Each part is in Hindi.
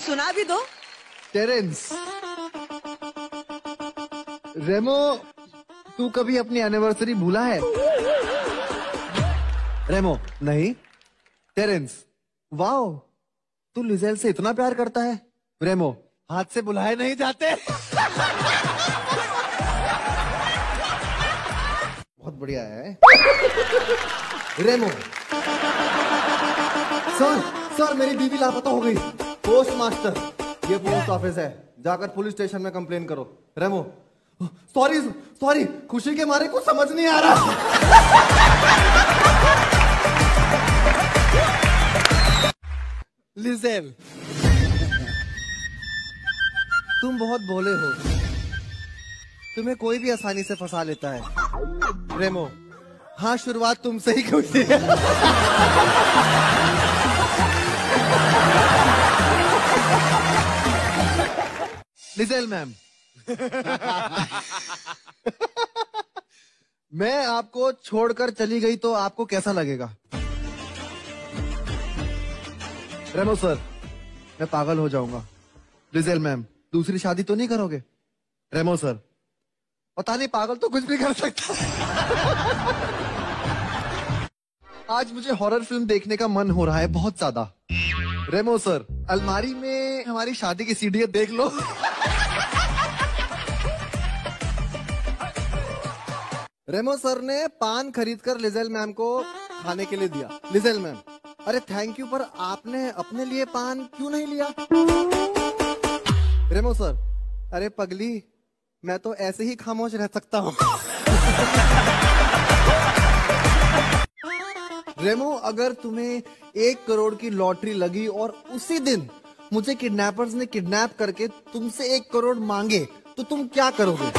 सुना भी दो। टेरेंस। रेमो, तू कभी अपनी एनिवर्सरी भूला है? रेमो, नहीं। टेरेंस, वाओ, तू लिजेल से इतना प्यार करता है। रेमो, हाथ से बुलाए नहीं जाते। बहुत बढ़िया है। रेमो, सर सर, मेरी बीवी लापता हो गई। पोस्ट मास्टर ये पोस्ट ऑफ़िस है। जाकर पुलिस स्टेशन में कंप्लेन करो। रेमो सॉरी सॉरी खुशी के मारे कुछ समझ नहीं आ रहा। लिजेल तुम बहुत भोले हो। तुम्हें कोई भी आसानी से फंसा लेता है। रेमो हाँ शुरुआत तुमसे ही क्यों लिजेल मैम मैं आपको छोड़कर चली गई तो आपको कैसा लगेगा? रेमो सर मैं पागल हो जाऊँगा। लिजेल मैम दूसरी शादी तो नहीं करोगे? रेमो सर पता नहीं पागल तो कुछ भी कर सकता आज मुझे हॉरर फ़िल्म देखने का मन हो रहा है बहुत ज़्यादा। रेमो सर अलमारी में हमारी शादी की सीढ़ी देख लो। रेमो सर ने पान खरीदकर लिजेल मैम को खाने के लिए दिया। लिजेल मैम, अरे थैंक यू पर आपने अपने लिए पान क्यों नहीं लिया? रेमो सर, अरे पगली, मैं तो ऐसे ही खामोश रह सकता हूँ। रेमो, अगर तुम्हें एक करोड़ की लॉटरी लगी और उसी दिन मुझे किडनैपर्स ने किडनैप करके तुमसे एक करोड़ मांगे तो तुम क्या करोगे?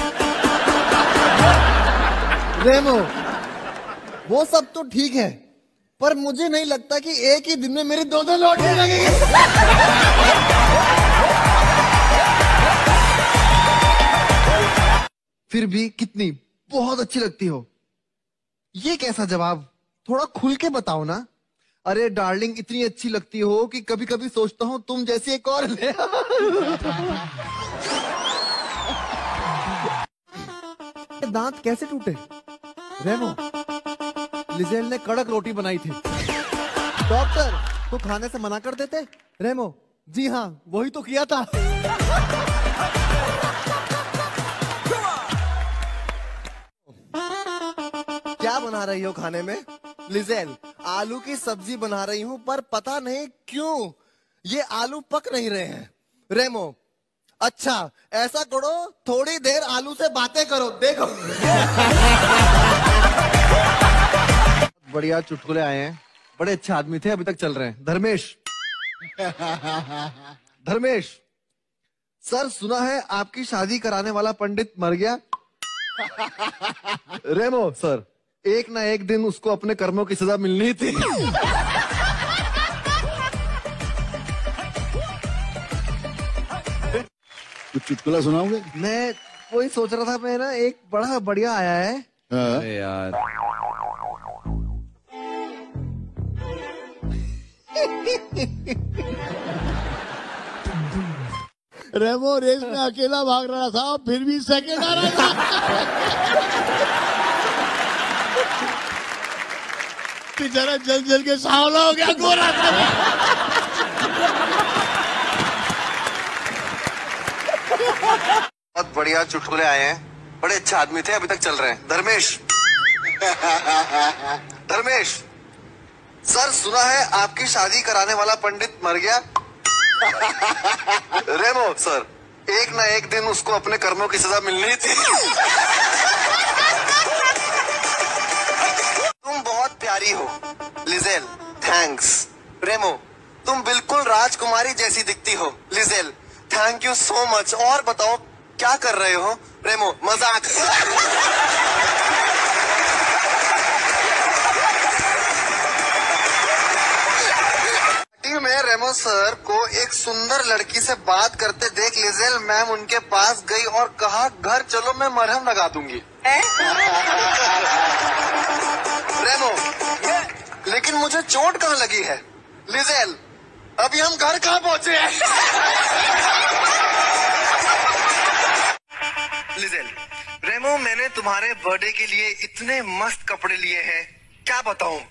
रेमो, वो सब तो ठीक है, पर मुझे नहीं लगता कि एक ही दिन में मेरी दो दो लॉटरी लगेगी फिर भी कितनी बहुत अच्छी लगती हो। ये कैसा जवाब? थोड़ा खुल के बताओ ना। अरे डार्लिंग, इतनी अच्छी लगती हो कि कभी कभी सोचता हूँ तुम जैसी एक और ले दांत कैसे टूटे? रेमो लिजेल ने कड़क रोटी बनाई थी। डॉक्टर तो खाने से मना कर देते? रेमो जी हाँ वही तो किया था। क्या बना रही हो खाने में? लिजेल आलू की सब्ज़ी बना रही हूँ, पर पता नहीं क्यों, ये आलू पक नहीं रहे हैं। रेमो अच्छा ऐसा करो, थोड़ी देर आलू से बातें करो, देखो। बढ़िया चुटकुले आए हैं। बड़े अच्छे आदमी थे अभी तक चल रहे हैं। धर्मेश। धर्मेश सर सुना है आपकी शादी कराने वाला पंडित मर गया? रेमो सर एक ना एक दिन उसको अपने कर्मों की सजा मिलनी थी। कुछ चुटकुला सुनाओगे? मैं वही सोच रहा था मैं ना एक बड़ा बढ़िया आया है। हाँ? अरे यार। रेमो रेस में अकेला भाग रहा था फिर भी सेकंड आ रहा था। बेचारा जल जल के सावला हो गया, गोरा था। बहुत बढ़िया चुटकुले आए हैं। बड़े अच्छे आदमी थे, अभी तक चल रहे हैं। धर्मेश। धर्मेश। सर, सुना है आपकी शादी कराने वाला पंडित मर गया? रेमो, सर, एक ना एक दिन उसको अपने कर्मों की सजा मिलनी थी। तुम बहुत प्यारी हो, लिजेल, थैंक्स। रेमो, तुम बिल्कुल राजकुमारी जैसी दिखती हो, Liesel. Thank you so much और बताओ, क्या कर रहे हो? रेमो, मज़ाक। पार्टी रेमो सर को एक सुंदर लड़की से बात करते देख लिजेल मैम उनके पास गई और कहा घर चलो मैं मरहम लगा दूँगी। रेमो लेकिन मुझे चोट कहाँ लगी है? लिजेल अभी हम घर कहाँ पहुँचे हैं? लिजेल रेमो मैंने तुम्हारे बर्थडे के लिए इतने मस्त कपड़े लिए हैं। क्या बताऊँ?